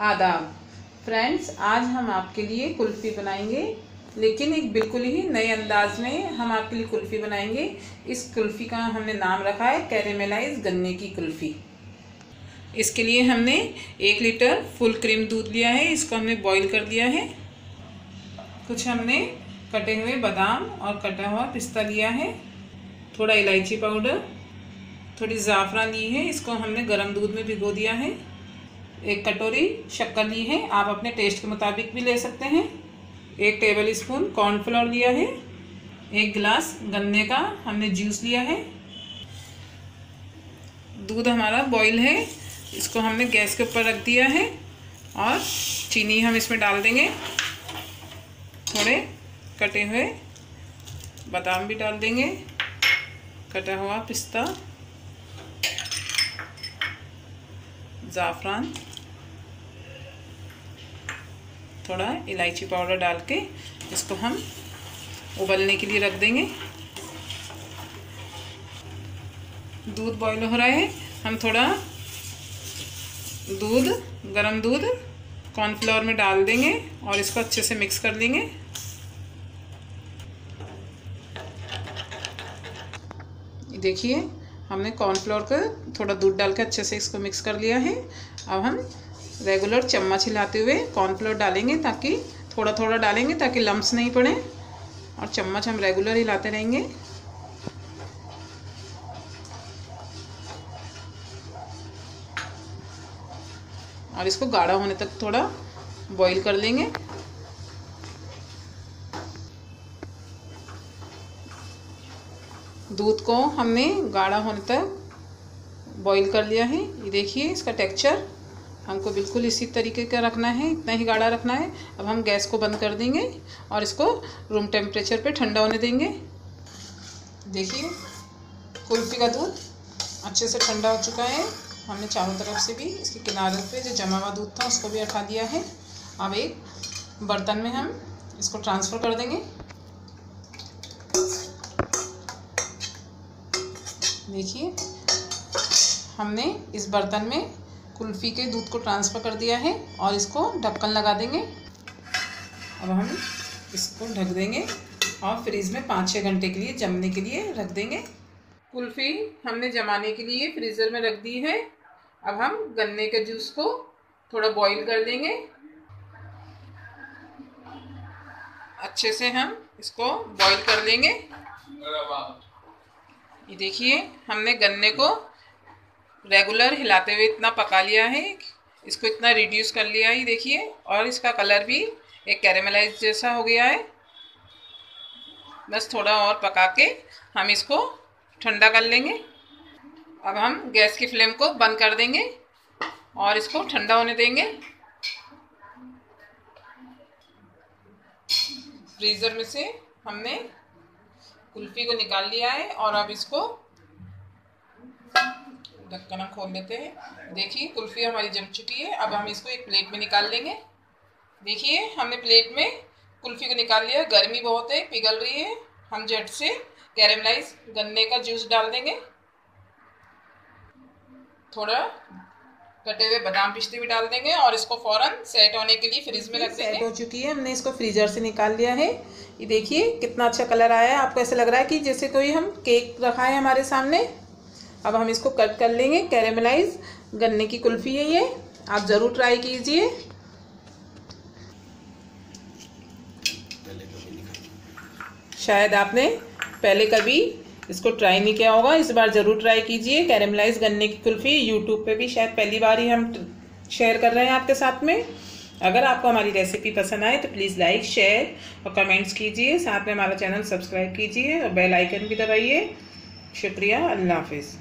आदाब। फ्रेंड्स आज हम आपके लिए कुल्फ़ी बनाएँगे, लेकिन एक बिल्कुल ही नए अंदाज में हम आपके लिए कुल्फ़ी बनाएँगे। इस कुल्फ़ी का हमने नाम रखा है कैरेमेलाइज गन्ने की कुल्फ़ी। इसके लिए हमने एक लीटर फुल क्रीम दूध लिया है, इसको हमने बॉईल कर दिया है। कुछ हमने कटे हुए बादाम और कटा हुआ पिस्ता लिया है। थोड़ा इलायची पाउडर, थोड़ी ज़ाफ़रान ली है, इसको हमने गर्म दूध में भिगो दिया है। एक कटोरी शक्कर ली है, आप अपने टेस्ट के मुताबिक भी ले सकते हैं। एक टेबल स्पून कॉर्नफ्लोर लिया है, एक गिलास गन्ने का हमने जूस लिया है। दूध हमारा बॉईल है, इसको हमने गैस के ऊपर रख दिया है और चीनी हम इसमें डाल देंगे। थोड़े कटे हुए बादाम भी डाल देंगे, कटा हुआ पिस्ता, ज़ाफ़रान। थोड़ा इलायची पाउडर डाल के इसको हम उबलने के लिए रख देंगे। दूध बॉईल हो रहा है। हम थोड़ा दूध, गरम दूध कॉर्नफ्लावर में डाल देंगे और इसको अच्छे से मिक्स कर देंगे देखिए, हमने कॉर्नफ्लोर का थोड़ा दूध डाल के अच्छे से इसको मिक्स कर लिया है। अब हम रेगुलर चम्मच हिलाते हुए कॉर्नफ्लोर डालेंगे ताकि थोड़ा थोड़ा डालेंगे ताकि लम्स नहीं पड़े। और चम्मच हम रेगुलर हिलाते रहेंगे। और इसको गाढ़ा होने तक थोड़ा बॉईल कर लेंगे। दूध को हमने गाढ़ा होने तक बॉईल कर लिया है। ये देखिए इसका टेक्सचर हमको बिल्कुल इसी तरीके का रखना है, इतना ही गाढ़ा रखना है। अब हम गैस को बंद कर देंगे और इसको रूम टेम्परेचर पे ठंडा होने देंगे। देखिए कुल्फ़ी का दूध अच्छे से ठंडा हो चुका है। हमने चारों तरफ़ से भी इसके किनारे पे जो जमा हुआ दूध था उसको भी हटा दिया है। अब एक बर्तन में हम इसको ट्रांसफ़र कर देंगे। देखिए, हमने इस बर्तन में कुल्फ़ी के दूध को ट्रांसफ़र कर दिया है और इसको ढक्कन लगा देंगे। अब हम इसको ढक देंगे और फ्रीज़ में पाँच छः घंटे के लिए जमने के लिए रख देंगे। कुल्फ़ी हमने जमाने के लिए फ्रीज़र में रख दी है। अब हम गन्ने के जूस को थोड़ा बॉईल कर देंगे अच्छे से हम इसको बॉईल कर लेंगे। ये देखिए, हमने गन्ने को रेगुलर हिलाते हुए इतना पका लिया है, इसको इतना रिड्यूस कर लिया है, देखिए, और इसका कलर भी एक कैरेमलाइज जैसा हो गया है। बस थोड़ा और पका के हम इसको ठंडा कर लेंगे। अब हम गैस की फ्लेम को बंद कर देंगे और इसको ठंडा होने देंगे। फ्रीज़र में से हमने कुल्फ़ी को निकाल लिया है और अब इसको ढक्कन हम खोल लेते हैं। देखिए कुल्फ़ी हमारी जम चुकी है। अब हम इसको एक प्लेट में निकाल लेंगे। देखिए हमने प्लेट में कुल्फ़ी को निकाल लिया। गर्मी बहुत है पिघल रही है। हम झट से कैरेमलाइज गन्ने का जूस डाल देंगे। थोड़ा कटे हुए बादाम पिस्ते भी डाल देंगे और इसको फ़ौरन सेट होने के लिए फ्रिज में रख देंगे। सेट हो चुकी है। हमने इसको फ्रीजर से निकाल लिया है। ये देखिए कितना अच्छा कलर आया है। आपको ऐसा लग रहा है कि जैसे कोई हम केक रखा है हमारे सामने। अब हम इसको कट कर लेंगे कैरेमलाइज गन्ने की कुल्फ़ी है ये। आप ज़रूर ट्राई कीजिए। शायद आपने पहले कभी इसको ट्राई नहीं किया होगा। इस बार ज़रूर ट्राई कीजिए। कैरेमलाइज गन्ने की कुल्फ़ी यूट्यूब पे भी शायद पहली बार ही हम शेयर कर रहे हैं आपके साथ में। अगर आपको हमारी रेसिपी पसंद आए तो प्लीज़ लाइक शेयर और कमेंट्स कीजिए। साथ में हमारा चैनल सब्सक्राइब कीजिए और बेल आइकन भी दबाइए। शुक्रिया। अल्लाह हाफिज़।